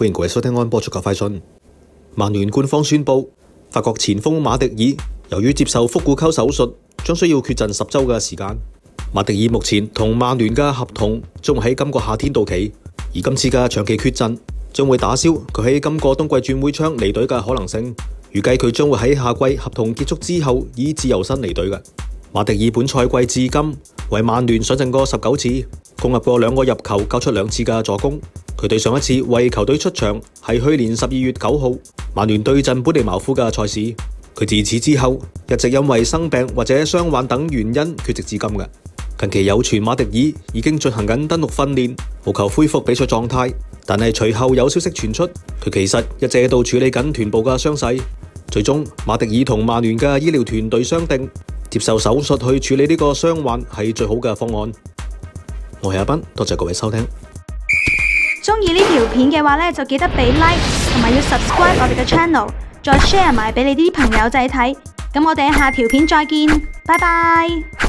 欢迎各位收听安波足球快讯。曼联官方宣布，法国前锋马迪尔由于接受腹股沟手术，将需要缺阵十周嘅时间。马迪尔目前同曼联嘅合同将喺今个夏天到期，而今次嘅长期缺阵，将会打消佢喺今个冬季转会窗离队嘅可能性。预计佢将会喺夏季合同结束之后以自由身离队嘅。马迪尔本赛季至今为曼联上阵过十九次，共入过两个入球，交出两次嘅助攻。佢对上一次为球队出场系去年十二月九号，曼联对阵本地茅夫嘅赛事。佢自此之后一直因为生病或者伤患等原因缺席至今嘅。近期有传马迪尔已经进行紧登陆训练，务求恢复比赛状态，但系随后有消息传出，佢其实一直喺度处理紧臀部嘅伤势。最终，马迪尔同曼联嘅医疗团队商定，接受手术去处理呢个伤患系最好嘅方案。我系阿斌，多谢各位收听。中意呢条片嘅话咧，就记得俾 like 同埋要 subscribe 我哋嘅 channel，再 share 埋俾你啲朋友仔睇。咁我哋下条片再见，拜拜。